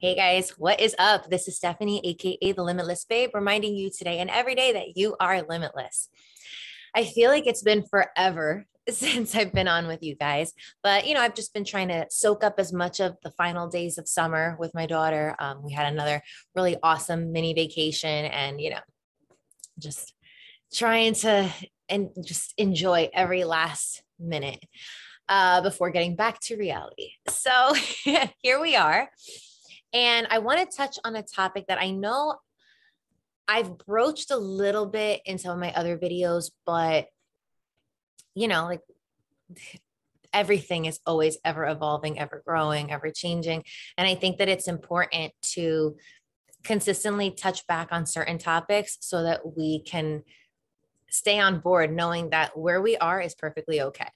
Hey guys, what is up? This is Stephanie, aka the Limitless Babe, reminding you today and every day that you are limitless. I feel like it's been forever since I've been on with you guys, but you know, I've just been trying to soak up as much of the final days of summer with my daughter. Um, we had another really awesome mini vacation, and you know, just trying to and just enjoy every last minute uh, before getting back to reality. So here we are. And I want to touch on a topic that I know I've broached a little bit in some of my other videos, but you know, like everything is always ever evolving, ever growing, ever changing. And I think that it's important to consistently touch back on certain topics so that we can stay on board knowing that where we are is perfectly okay.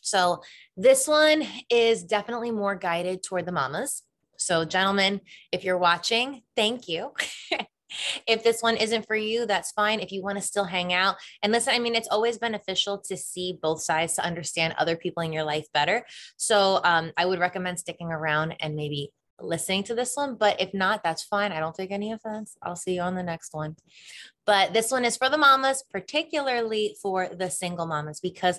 So, this one is definitely more guided toward the mamas. So, gentlemen, if you're watching, thank you. if this one isn't for you, that's fine. If you want to still hang out and listen, I mean, it's always beneficial to see both sides to understand other people in your life better. So, um, I would recommend sticking around and maybe listening to this one. But if not, that's fine. I don't take any offense. I'll see you on the next one. But this one is for the mamas, particularly for the single mamas, because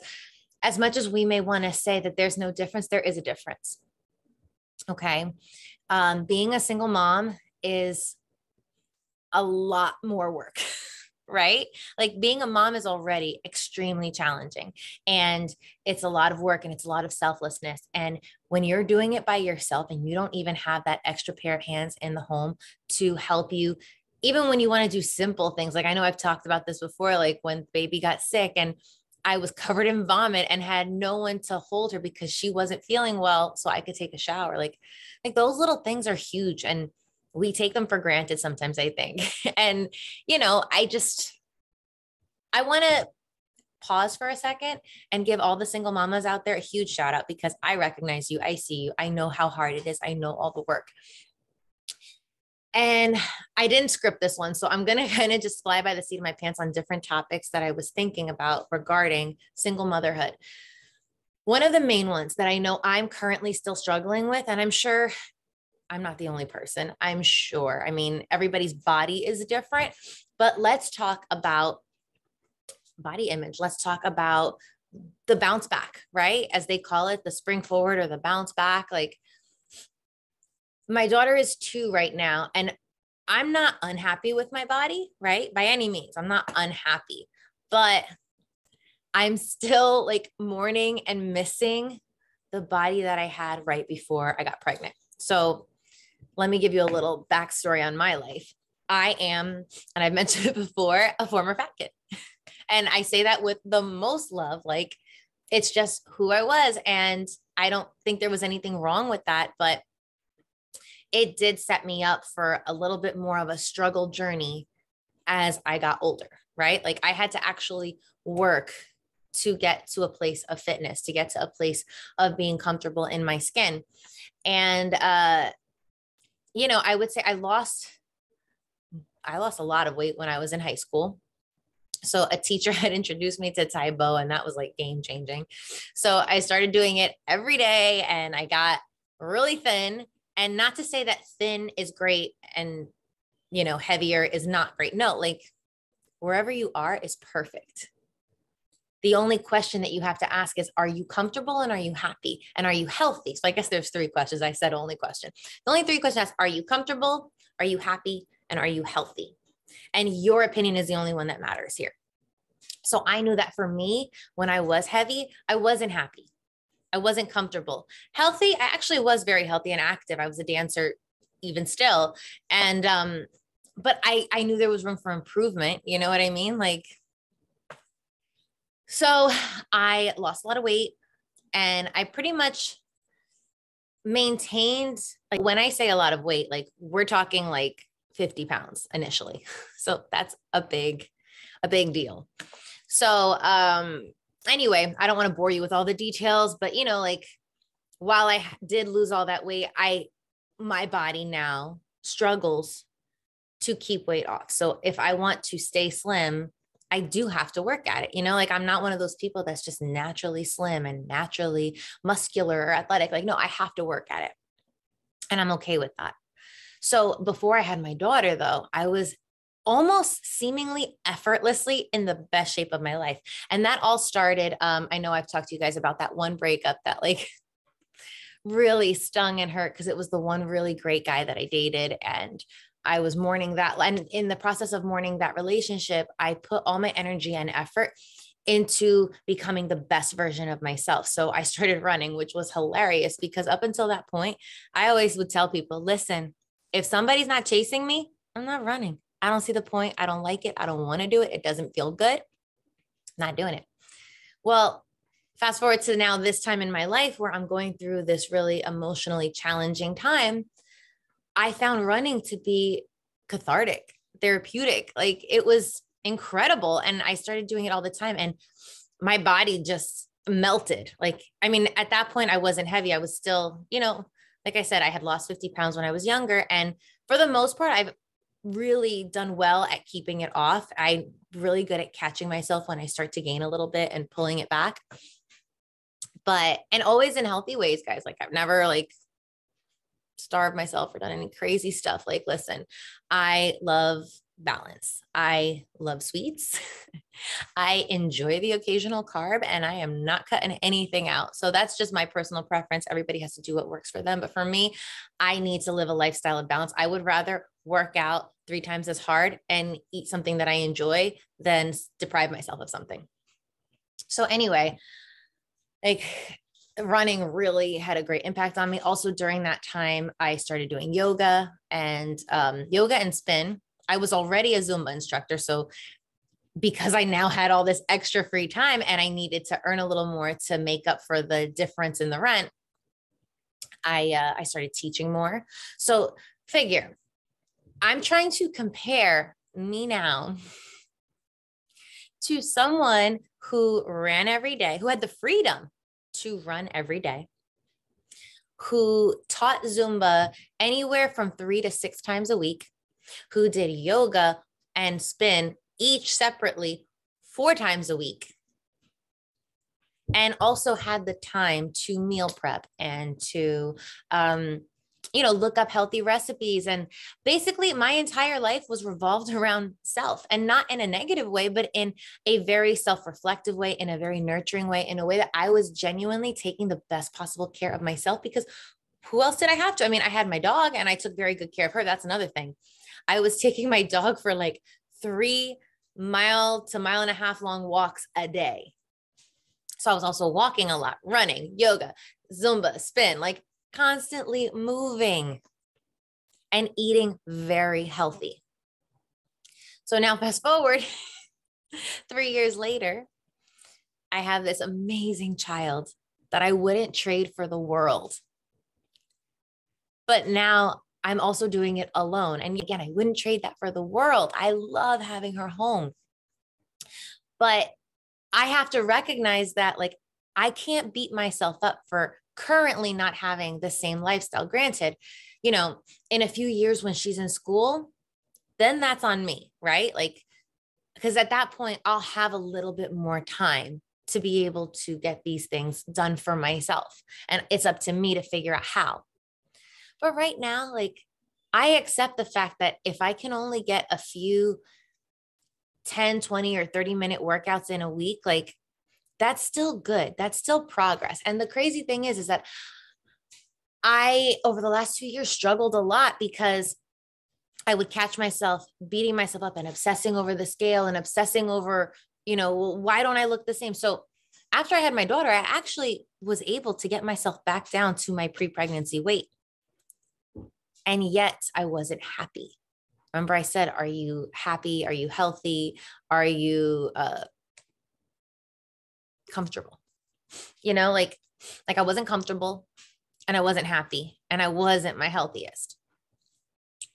as much as we may want to say that there's no difference, there is a difference. Okay. Um, being a single mom is a lot more work. right? Like being a mom is already extremely challenging and it's a lot of work and it's a lot of selflessness. And when you're doing it by yourself and you don't even have that extra pair of hands in the home to help you, even when you want to do simple things, like I know I've talked about this before, like when baby got sick and I was covered in vomit and had no one to hold her because she wasn't feeling well so I could take a shower. Like like those little things are huge and we take them for granted sometimes I think. and you know, I just I want to pause for a second and give all the single mamas out there a huge shout out because I recognize you. I see you. I know how hard it is. I know all the work. And I didn't script this one. So I'm going to kind of just fly by the seat of my pants on different topics that I was thinking about regarding single motherhood. One of the main ones that I know I'm currently still struggling with, and I'm sure I'm not the only person, I'm sure. I mean, everybody's body is different, but let's talk about body image. Let's talk about the bounce back, right? As they call it, the spring forward or the bounce back. Like, my daughter is two right now, and I'm not unhappy with my body, right? By any means, I'm not unhappy, but I'm still like mourning and missing the body that I had right before I got pregnant. So, let me give you a little backstory on my life. I am, and I've mentioned it before, a former fat kid. And I say that with the most love. Like, it's just who I was. And I don't think there was anything wrong with that. But it did set me up for a little bit more of a struggle journey as I got older, right? Like I had to actually work to get to a place of fitness, to get to a place of being comfortable in my skin. And uh you know, I would say I lost I lost a lot of weight when I was in high school. So a teacher had introduced me to Tae Bo and that was like game changing. So I started doing it every day and I got really thin and not to say that thin is great and, you know, heavier is not great. No, like wherever you are is perfect. The only question that you have to ask is Are you comfortable and are you happy? And are you healthy? So I guess there's three questions. I said only question. The only three questions Are you comfortable? Are you happy? And are you healthy? And your opinion is the only one that matters here. So I knew that for me, when I was heavy, I wasn't happy. I wasn't comfortable. Healthy, I actually was very healthy and active. I was a dancer even still. And um but I I knew there was room for improvement, you know what I mean? Like so I lost a lot of weight and I pretty much maintained like when I say a lot of weight, like we're talking like 50 pounds initially. So that's a big, a big deal. So um anyway, I don't want to bore you with all the details, but you know, like while I did lose all that weight, I my body now struggles to keep weight off. So if I want to stay slim, I do have to work at it. You know, like I'm not one of those people that's just naturally slim and naturally muscular or athletic. Like, no, I have to work at it. And I'm okay with that. So before I had my daughter, though, I was almost seemingly effortlessly in the best shape of my life. And that all started. Um, I know I've talked to you guys about that one breakup that like really stung and hurt because it was the one really great guy that I dated. And I was mourning that. And in the process of mourning that relationship, I put all my energy and effort into becoming the best version of myself. So I started running, which was hilarious because up until that point, I always would tell people listen, if somebody's not chasing me, I'm not running. I don't see the point. I don't like it. I don't want to do it. It doesn't feel good. Not doing it. Well, fast forward to now, this time in my life where I'm going through this really emotionally challenging time, I found running to be cathartic, therapeutic. Like it was incredible. And I started doing it all the time. And my body just melted. Like, I mean, at that point, I wasn't heavy. I was still, you know, like I said, I had lost 50 pounds when I was younger. And for the most part, I've really done well at keeping it off. I'm really good at catching myself when I start to gain a little bit and pulling it back. But, and always in healthy ways, guys. Like, I've never like starved myself or done any crazy stuff. Like, listen, I love balance. I love sweets. I enjoy the occasional carb and I am not cutting anything out. So that's just my personal preference. Everybody has to do what works for them. But for me, I need to live a lifestyle of balance. I would rather work out three times as hard and eat something that I enjoy than deprive myself of something. So, anyway, like running really had a great impact on me. Also, during that time, I started doing yoga and um, yoga and spin I was already a Zumba instructor. So because I now had all this extra free time and I needed to earn a little more to make up for the difference in the rent, I uh, I started teaching more. So figure, I'm trying to compare me now to someone who ran every day, who had the freedom to run every day, who taught Zumba anywhere from three to six times a week, who did yoga and spin each separately four times a week and also had the time to meal prep and to um, you know look up healthy recipes and basically my entire life was revolved around self and not in a negative way but in a very self-reflective way in a very nurturing way in a way that i was genuinely taking the best possible care of myself because who else did i have to? I mean i had my dog and i took very good care of her. That's another thing. I was taking my dog for like three mile to mile and a half long walks a day. So I was also walking a lot, running, yoga, Zumba, spin, like constantly moving and eating very healthy. So now, fast forward three years later, I have this amazing child that I wouldn't trade for the world. But now I'm also doing it alone. And again, I wouldn't trade that for the world. I love having her home. But I have to recognize that, like, I can't beat myself up for currently not having the same lifestyle. Granted, you know, in a few years when she's in school, then that's on me, right? Like, because at that point, I'll have a little bit more time to be able to get these things done for myself. And it's up to me to figure out how. But right now, like I accept the fact that if I can only get a few 10, 20, or 30 minute workouts in a week, like that's still good. That's still progress. And the crazy thing is, is that I, over the last two years, struggled a lot because I would catch myself beating myself up and obsessing over the scale and obsessing over, you know, why don't I look the same? So after I had my daughter, I actually was able to get myself back down to my pre pregnancy weight. And yet I wasn't happy. Remember, I said, Are you happy? Are you healthy? Are you uh, comfortable? You know, like, like I wasn't comfortable and I wasn't happy and I wasn't my healthiest.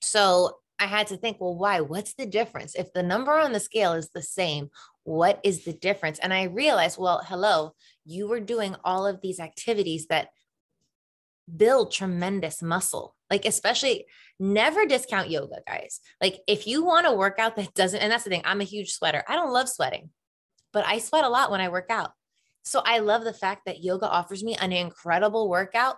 So I had to think, well, why? What's the difference? If the number on the scale is the same, what is the difference? And I realized, well, hello, you were doing all of these activities that build tremendous muscle. Like, especially never discount yoga, guys. Like, if you want a workout that doesn't, and that's the thing, I'm a huge sweater. I don't love sweating, but I sweat a lot when I work out. So I love the fact that yoga offers me an incredible workout.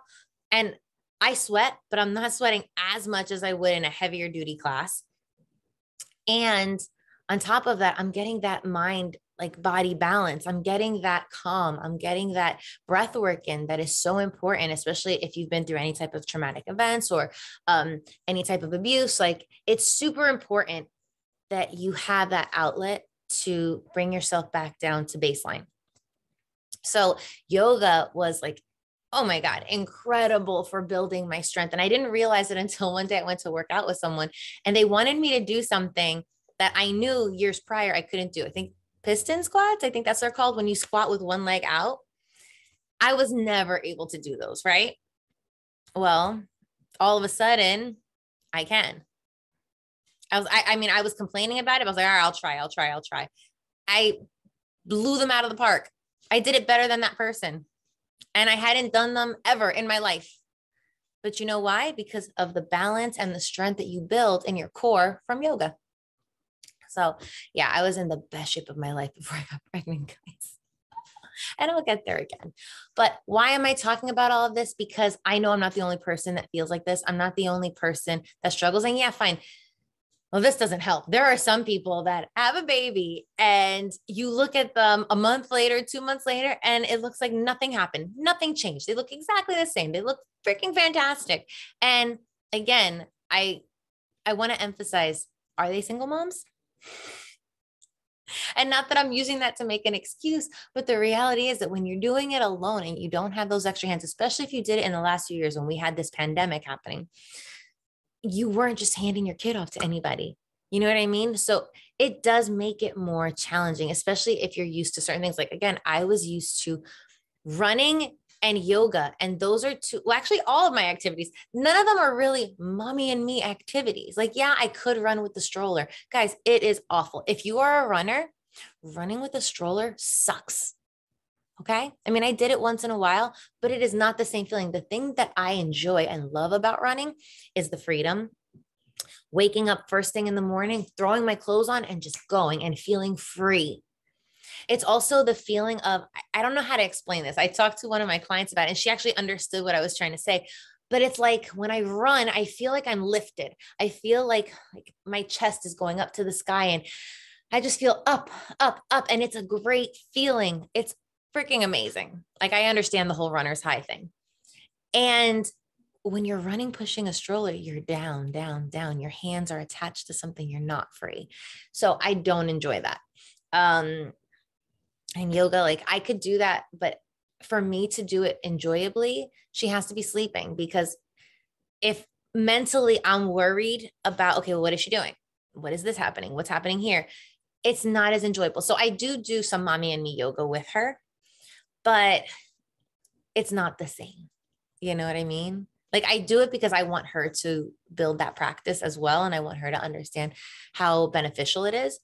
And I sweat, but I'm not sweating as much as I would in a heavier duty class. And on top of that, I'm getting that mind like body balance. I'm getting that calm. I'm getting that breath work in that is so important, especially if you've been through any type of traumatic events or um, any type of abuse. Like it's super important that you have that outlet to bring yourself back down to baseline. So yoga was like oh my God, incredible for building my strength. And I didn't realize it until one day I went to work out with someone and they wanted me to do something that I knew years prior I couldn't do. I think pistol squats, I think that's what they're called when you squat with one leg out. I was never able to do those, right? Well, all of a sudden, I can. I was, I, I mean, I was complaining about it. I was like, all right, I'll try, I'll try, I'll try. I blew them out of the park. I did it better than that person. And I hadn't done them ever in my life. But you know why? Because of the balance and the strength that you build in your core from yoga. So, yeah, I was in the best shape of my life before I got pregnant, guys. and I'll get there again. But why am I talking about all of this? Because I know I'm not the only person that feels like this. I'm not the only person that struggles. And yeah, fine well, this doesn't help. There are some people that have a baby and you look at them a month later, two months later, and it looks like nothing happened. Nothing changed. They look exactly the same. They look freaking fantastic. And again, I I want to emphasize, are they single moms? And not that I'm using that to make an excuse, but the reality is that when you're doing it alone and you don't have those extra hands, especially if you did it in the last few years when we had this pandemic happening, you weren't just handing your kid off to anybody. You know what I mean? So it does make it more challenging, especially if you're used to certain things. Like, again, I was used to running and yoga. And those are two, well, actually, all of my activities, none of them are really mommy and me activities. Like, yeah, I could run with the stroller. Guys, it is awful. If you are a runner, running with a stroller sucks. Okay. I mean, I did it once in a while, but it is not the same feeling. The thing that I enjoy and love about running is the freedom. Waking up first thing in the morning, throwing my clothes on and just going and feeling free. It's also the feeling of, I don't know how to explain this. I talked to one of my clients about it and she actually understood what I was trying to say. But it's like when I run, I feel like I'm lifted. I feel like, like my chest is going up to the sky and I just feel up, up, up. And it's a great feeling. It's freaking amazing. Like I understand the whole runner's high thing. And when you're running pushing a stroller, you're down, down, down. Your hands are attached to something you're not free. So I don't enjoy that. Um and yoga like I could do that, but for me to do it enjoyably, she has to be sleeping because if mentally I'm worried about okay, well, what is she doing? What is this happening? What's happening here? It's not as enjoyable. So I do do some mommy and me yoga with her but it's not the same. You know what I mean? Like I do it because I want her to build that practice as well. And I want her to understand how beneficial it is.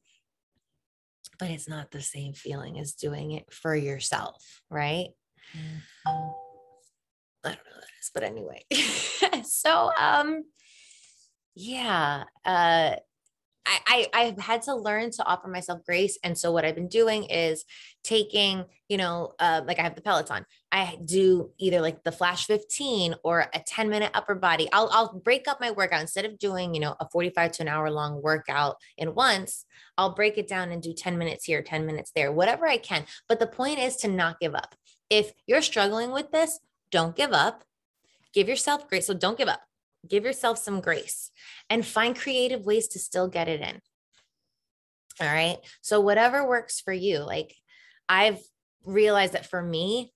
But it's not the same feeling as doing it for yourself, right? Mm-hmm. I don't know what that is, but anyway. so um yeah, uh I, I have had to learn to offer myself grace. And so what I've been doing is taking, you know, uh, like I have the Peloton. I do either like the Flash 15 or a 10 minute upper body. I'll I'll break up my workout instead of doing, you know, a 45 to an hour long workout in once. I'll break it down and do 10 minutes here, 10 minutes there, whatever I can. But the point is to not give up. If you're struggling with this, don't give up. Give yourself grace. So don't give up give yourself some grace and find creative ways to still get it in. All right. So, whatever works for you, like I've realized that for me,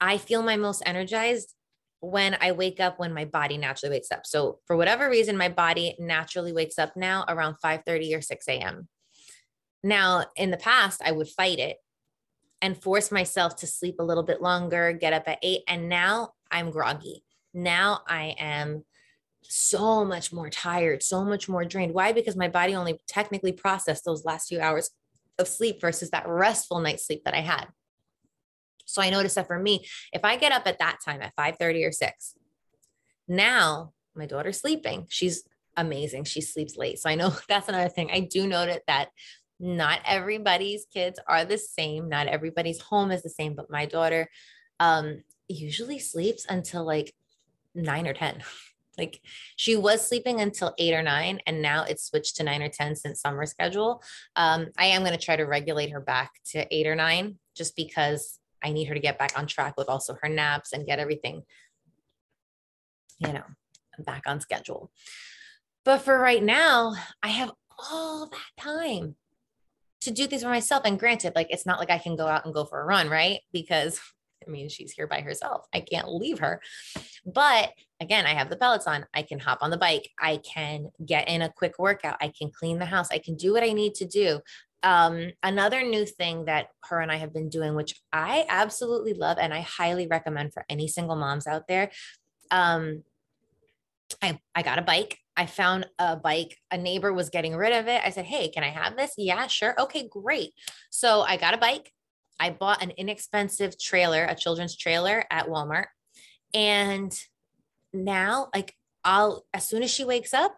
I feel my most energized when I wake up when my body naturally wakes up. So, for whatever reason, my body naturally wakes up now around 5 30 or 6 a.m. Now, in the past, I would fight it and force myself to sleep a little bit longer, get up at eight. And now I'm groggy. Now I am so much more tired, so much more drained. Why? Because my body only technically processed those last few hours of sleep versus that restful night's sleep that I had. So I noticed that for me, if I get up at that time at 5 30 or 6, now my daughter's sleeping. She's amazing. She sleeps late. So I know that's another thing. I do note that not everybody's kids are the same. Not everybody's home is the same, but my daughter um, usually sleeps until like nine or 10. Like she was sleeping until eight or nine, and now it's switched to nine or 10 since summer schedule. Um, I am going to try to regulate her back to eight or nine just because I need her to get back on track with also her naps and get everything, you know, back on schedule. But for right now, I have all that time to do things for myself. And granted, like it's not like I can go out and go for a run, right? Because I mean, she's here by herself. I can't leave her. But again, I have the Peloton. I can hop on the bike. I can get in a quick workout. I can clean the house. I can do what I need to do. Um, another new thing that her and I have been doing, which I absolutely love and I highly recommend for any single moms out there. Um, I, I got a bike. I found a bike. A neighbor was getting rid of it. I said, Hey, can I have this? Yeah, sure. Okay, great. So I got a bike. I bought an inexpensive trailer, a children's trailer at Walmart. And now, like, I'll, as soon as she wakes up,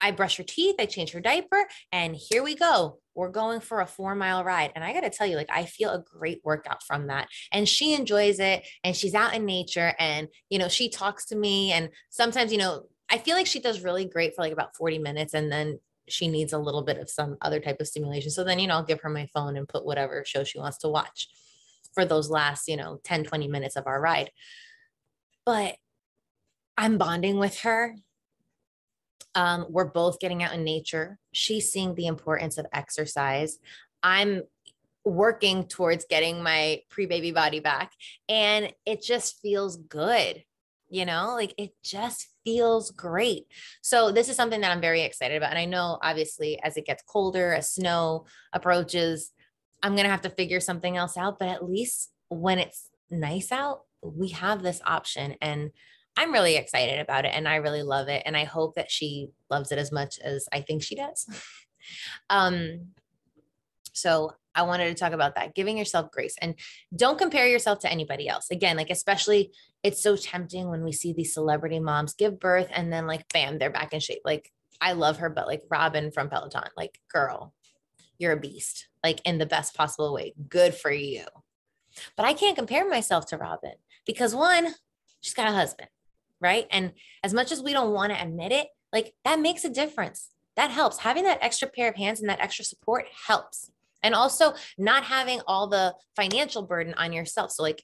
I brush her teeth, I change her diaper, and here we go. We're going for a four mile ride. And I got to tell you, like, I feel a great workout from that. And she enjoys it. And she's out in nature. And, you know, she talks to me. And sometimes, you know, I feel like she does really great for like about 40 minutes. And then she needs a little bit of some other type of stimulation. So then, you know, I'll give her my phone and put whatever show she wants to watch for those last, you know, 10, 20 minutes of our ride. But I'm bonding with her. Um, we're both getting out in nature. She's seeing the importance of exercise. I'm working towards getting my pre baby body back. And it just feels good. You know, like it just feels great. So, this is something that I'm very excited about. And I know, obviously, as it gets colder, as snow approaches, I'm going to have to figure something else out. But at least when it's nice out, we have this option. And I'm really excited about it and I really love it. And I hope that she loves it as much as I think she does. um, so I wanted to talk about that, giving yourself grace and don't compare yourself to anybody else. Again, like, especially it's so tempting when we see these celebrity moms give birth and then, like, bam, they're back in shape. Like, I love her, but like Robin from Peloton, like, girl, you're a beast, like, in the best possible way. Good for you. But I can't compare myself to Robin because one, she's got a husband right? And as much as we don't want to admit it, like that makes a difference. That helps. Having that extra pair of hands and that extra support helps. And also not having all the financial burden on yourself. So, like,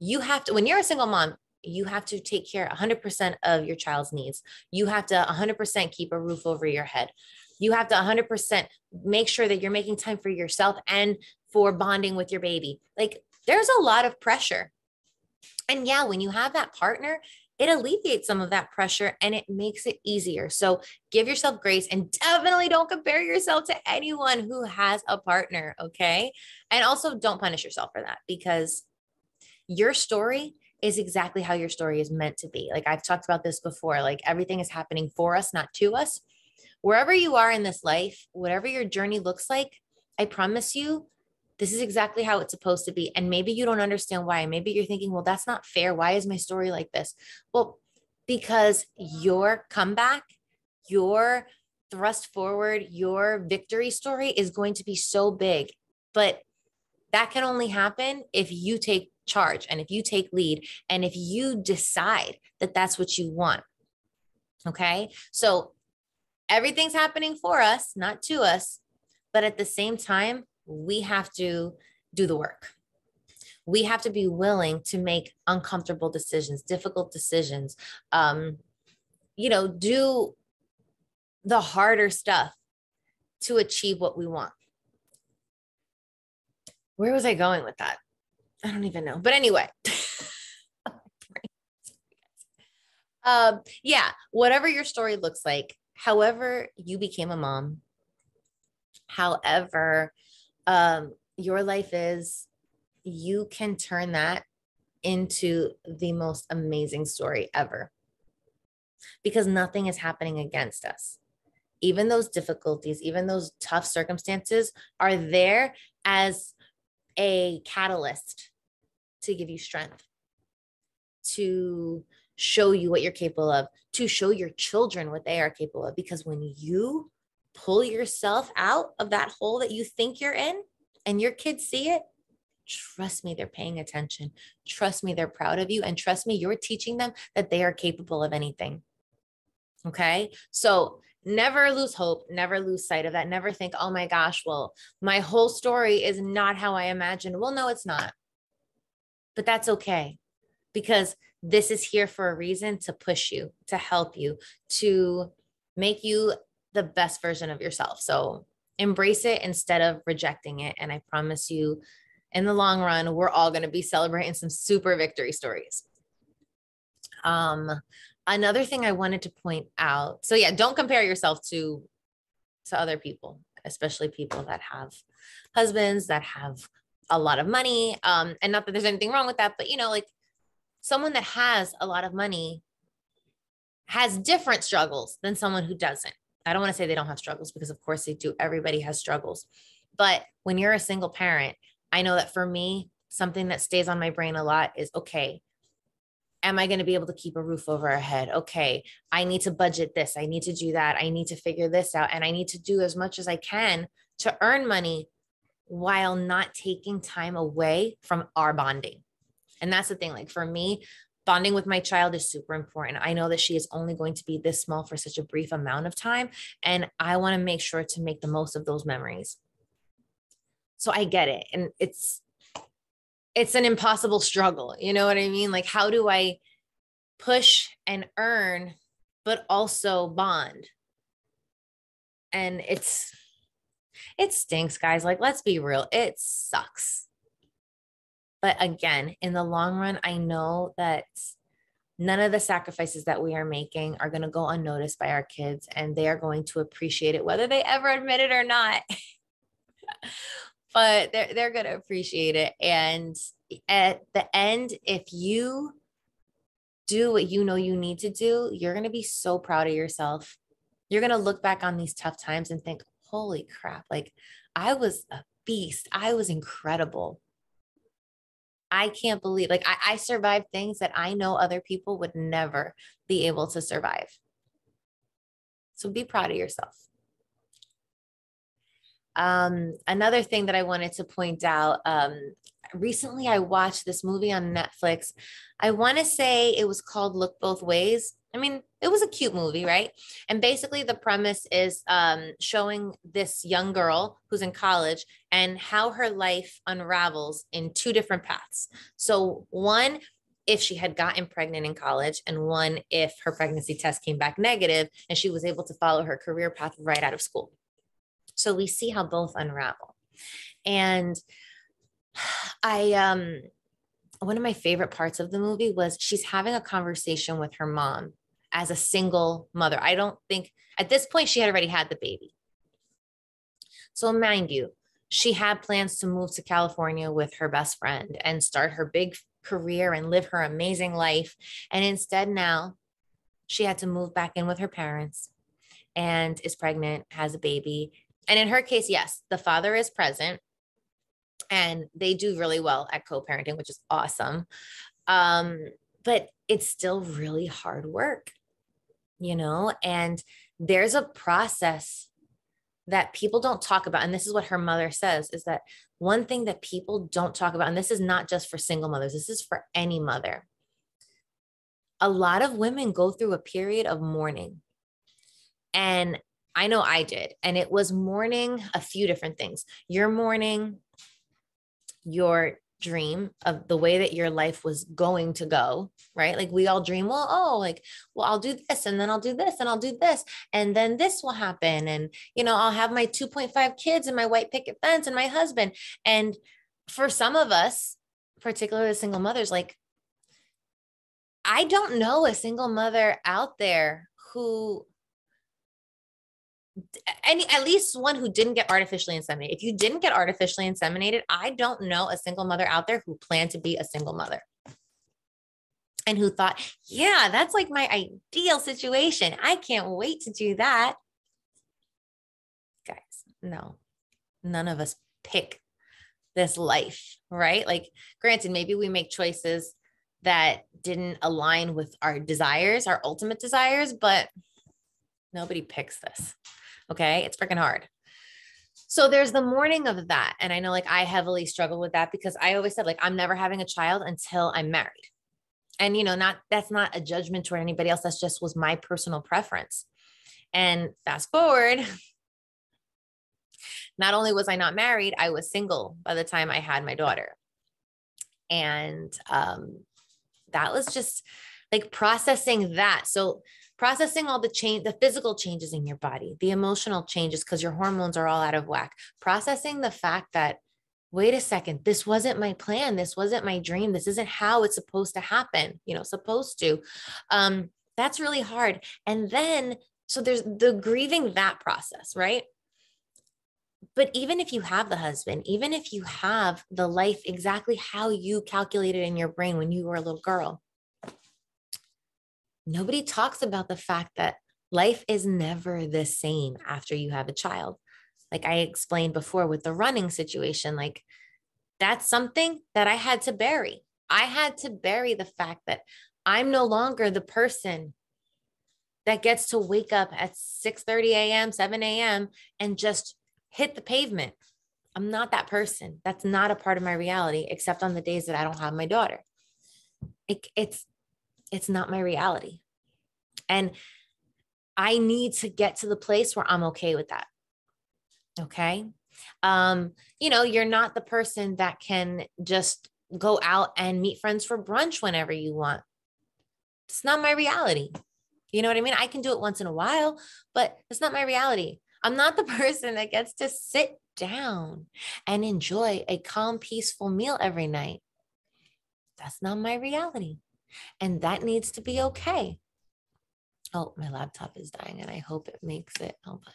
you have to, when you're a single mom, you have to take care 100% of your child's needs. You have to 100% keep a roof over your head. You have to 100% make sure that you're making time for yourself and for bonding with your baby. Like, there's a lot of pressure. And yeah, when you have that partner, it alleviates some of that pressure and it makes it easier. So give yourself grace and definitely don't compare yourself to anyone who has a partner. Okay. And also don't punish yourself for that because your story is exactly how your story is meant to be. Like I've talked about this before, like everything is happening for us, not to us. Wherever you are in this life, whatever your journey looks like, I promise you, this is exactly how it's supposed to be. And maybe you don't understand why. Maybe you're thinking, well, that's not fair. Why is my story like this? Well, because your comeback, your thrust forward, your victory story is going to be so big. But that can only happen if you take charge and if you take lead and if you decide that that's what you want. Okay. So everything's happening for us, not to us. But at the same time, we have to do the work. We have to be willing to make uncomfortable decisions, difficult decisions, um, you know, do the harder stuff to achieve what we want. Where was I going with that? I don't even know. But anyway, um, yeah, whatever your story looks like, however you became a mom, however um, your life is, you can turn that into the most amazing story ever because nothing is happening against us. Even those difficulties, even those tough circumstances are there as a catalyst to give you strength, to show you what you're capable of, to show your children what they are capable of. Because when you pull yourself out of that hole that you think you're in and your kids see it, trust me, they're paying attention. Trust me, they're proud of you. And trust me, you're teaching them that they are capable of anything. Okay. So never lose hope, never lose sight of that. Never think, oh my gosh, well, my whole story is not how I imagined. Well, no, it's not. But that's okay because this is here for a reason to push you, to help you, to make you the best version of yourself. So embrace it instead of rejecting it. And I promise you, in the long run, we're all going to be celebrating some super victory stories. Um, another thing I wanted to point out. So yeah, don't compare yourself to to other people, especially people that have husbands that have a lot of money. Um, and not that there's anything wrong with that, but you know, like someone that has a lot of money has different struggles than someone who doesn't. I don't want to say they don't have struggles because, of course, they do. Everybody has struggles. But when you're a single parent, I know that for me, something that stays on my brain a lot is okay, am I going to be able to keep a roof over our head? Okay, I need to budget this. I need to do that. I need to figure this out. And I need to do as much as I can to earn money while not taking time away from our bonding. And that's the thing. Like for me, bonding with my child is super important. I know that she is only going to be this small for such a brief amount of time. And I want to make sure to make the most of those memories. So I get it. And it's, it's an impossible struggle. You know what I mean? Like, how do I push and earn, but also bond? And it's, it stinks, guys. Like, let's be real, it sucks. But again, in the long run, I know that none of the sacrifices that we are making are going to go unnoticed by our kids and they are going to appreciate it, whether they ever admit it or not. but they're, they're going to appreciate it. And at the end, if you do what you know you need to do, you're going to be so proud of yourself. You're going to look back on these tough times and think, holy crap, like I was a beast. I was incredible. I can't believe like I, I survived things that I know other people would never be able to survive. So be proud of yourself. Um, another thing that I wanted to point out um, recently, I watched this movie on Netflix. I want to say it was called Look Both Ways. I mean, it was a cute movie, right? And basically, the premise is um, showing this young girl who's in college and how her life unravels in two different paths. So, one, if she had gotten pregnant in college, and one, if her pregnancy test came back negative and she was able to follow her career path right out of school. So, we see how both unravel. And I, um, one of my favorite parts of the movie was she's having a conversation with her mom as a single mother. I don't think at this point she had already had the baby. So, mind you, she had plans to move to California with her best friend and start her big career and live her amazing life. And instead, now she had to move back in with her parents and is pregnant, has a baby. And in her case, yes, the father is present and they do really well at co parenting, which is awesome. Um, but it's still really hard work you know, and there's a process that people don't talk about. And this is what her mother says is that one thing that people don't talk about, and this is not just for single mothers, this is for any mother. A lot of women go through a period of mourning. And I know I did. And it was mourning a few different things. You're mourning your dream of the way that your life was going to go, right? Like we all dream, well, oh, like, well, I'll do this and then I'll do this and I'll do this and then this will happen. And, you know, I'll have my 2.5 kids and my white picket fence and my husband. And for some of us, particularly single mothers, like, I don't know a single mother out there who any at least one who didn't get artificially inseminated. If you didn't get artificially inseminated, I don't know a single mother out there who planned to be a single mother and who thought, yeah, that's like my ideal situation. I can't wait to do that. Guys, no, none of us pick this life, right? Like, granted, maybe we make choices that didn't align with our desires, our ultimate desires, but nobody picks this. Okay. It's freaking hard. So there's the mourning of that. And I know like I heavily struggle with that because I always said, like, I'm never having a child until I'm married. And, you know, not that's not a judgment toward anybody else. That's just was my personal preference. And fast forward, not only was I not married, I was single by the time I had my daughter. And um, that was just like processing that. So processing all the change, the physical changes in your body, the emotional changes, because your hormones are all out of whack, processing the fact that, wait a second, this wasn't my plan. This wasn't my dream. This isn't how it's supposed to happen, you know, supposed to. Um, that's really hard. And then, so there's the grieving that process, right? But even if you have the husband, even if you have the life exactly how you calculated in your brain when you were a little girl, nobody talks about the fact that life is never the same after you have a child. Like I explained before with the running situation, like that's something that I had to bury. I had to bury the fact that I'm no longer the person that gets to wake up at 6 30 a.m., 7 a.m., and just hit the pavement. I'm not that person. That's not a part of my reality, except on the days that I don't have my daughter. It, it's it's not my reality. And I need to get to the place where I'm okay with that. Okay. Um, you know, you're not the person that can just go out and meet friends for brunch whenever you want. It's not my reality. You know what I mean? I can do it once in a while, but it's not my reality. I'm not the person that gets to sit down and enjoy a calm, peaceful meal every night. That's not my reality. And that needs to be okay. Oh, my laptop is dying and I hope it makes it. Hold on.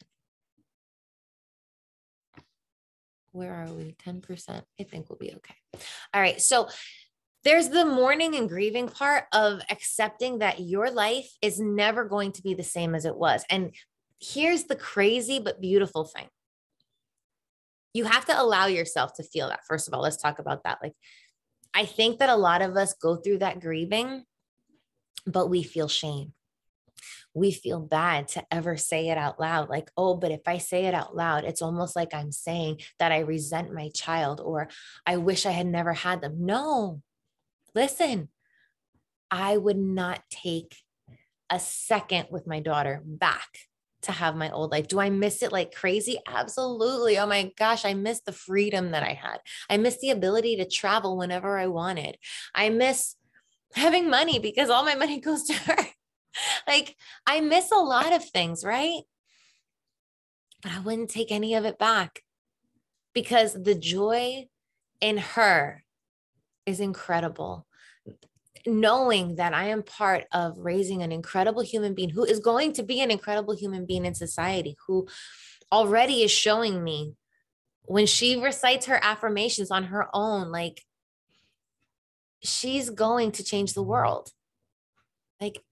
Where are we? 10%. I think we'll be okay. All right. So there's the mourning and grieving part of accepting that your life is never going to be the same as it was. And here's the crazy but beautiful thing you have to allow yourself to feel that. First of all, let's talk about that. Like, I think that a lot of us go through that grieving, but we feel shame. We feel bad to ever say it out loud. Like, oh, but if I say it out loud, it's almost like I'm saying that I resent my child or I wish I had never had them. No, listen, I would not take a second with my daughter back to have my old life. Do I miss it like crazy? Absolutely. Oh my gosh, I miss the freedom that I had. I miss the ability to travel whenever I wanted. I miss having money because all my money goes to her. like I miss a lot of things, right? But I wouldn't take any of it back because the joy in her is incredible knowing that I am part of raising an incredible human being who is going to be an incredible human being in society, who already is showing me when she recites her affirmations on her own, like she's going to change the world. Like,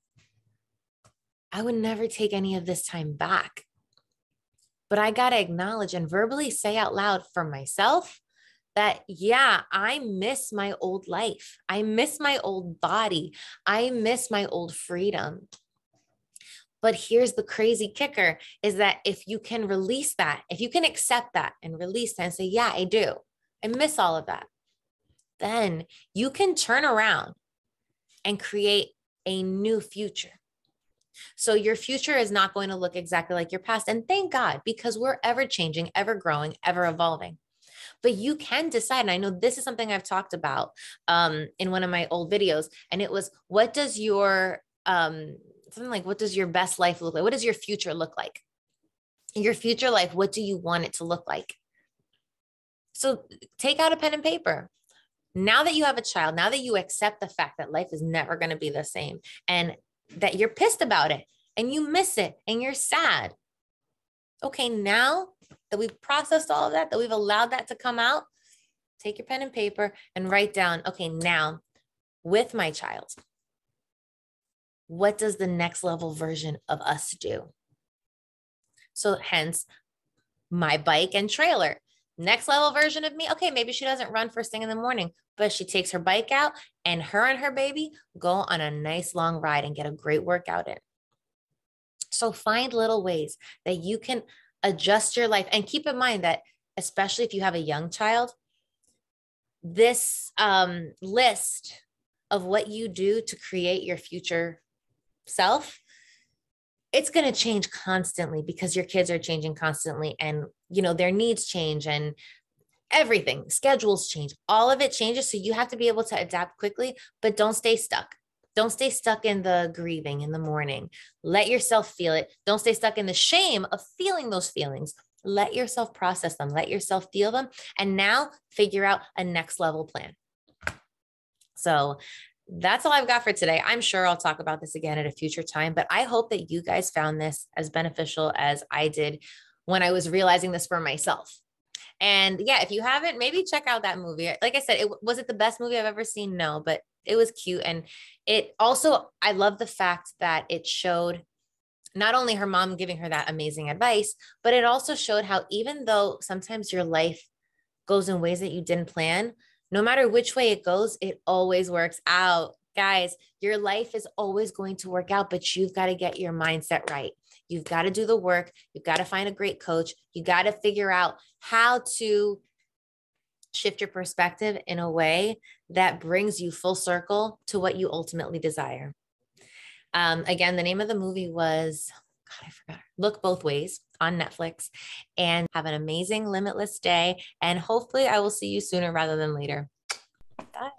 I would never take any of this time back. But I got to acknowledge and verbally say out loud for myself that, yeah, I miss my old life. I miss my old body. I miss my old freedom. But here's the crazy kicker is that if you can release that, if you can accept that and release that and say, yeah, I do, I miss all of that, then you can turn around and create a new future. So your future is not going to look exactly like your past. And thank God, because we're ever changing, ever growing, ever evolving but you can decide. And I know this is something I've talked about um, in one of my old videos, and it was what does your um, something like what does your best life look like? What does your future look like? Your future life, what do you want it to look like? So take out a pen and paper. Now that you have a child, now that you accept the fact that life is never going to be the same and that you're pissed about it and you miss it and you're sad. Okay, now that we've processed all of that, that we've allowed that to come out, take your pen and paper and write down, okay, now with my child, what does the next level version of us do? So, hence my bike and trailer. Next level version of me, okay, maybe she doesn't run first thing in the morning, but she takes her bike out and her and her baby go on a nice long ride and get a great workout in. So, find little ways that you can adjust your life. And keep in mind that especially if you have a young child this um, list of what you do to create your future self it's going to change constantly because your kids are changing constantly and you know their needs change and everything schedules change. All of it changes so you have to be able to adapt quickly but don't stay stuck don't stay stuck in the grieving in the mourning let yourself feel it. Don't stay stuck in the shame of feeling those feelings. Let yourself process them. Let yourself feel them. And now figure out a next level plan. So that's all I've got for today. I'm sure I'll talk about this again at a future time, but I hope that you guys found this as beneficial as I did when I was realizing this for myself. And yeah, if you haven't, maybe check out that movie. Like I said, it was it the best movie I've ever seen? No, but it was cute. And it also, I love the fact that it showed not only her mom giving her that amazing advice, but it also showed how even though sometimes your life goes in ways that you didn't plan, no matter which way it goes, it always works out. Guys, your life is always going to work out, but you've got to get your mindset right. You've got to do the work. You've got to find a great coach. You got to figure out how to shift your perspective in a way that brings you full circle to what you ultimately desire. Um, again, the name of the movie was, God, I forgot. Look Both Ways on Netflix and have an amazing limitless day. And hopefully, I will see you sooner rather than later. Bye.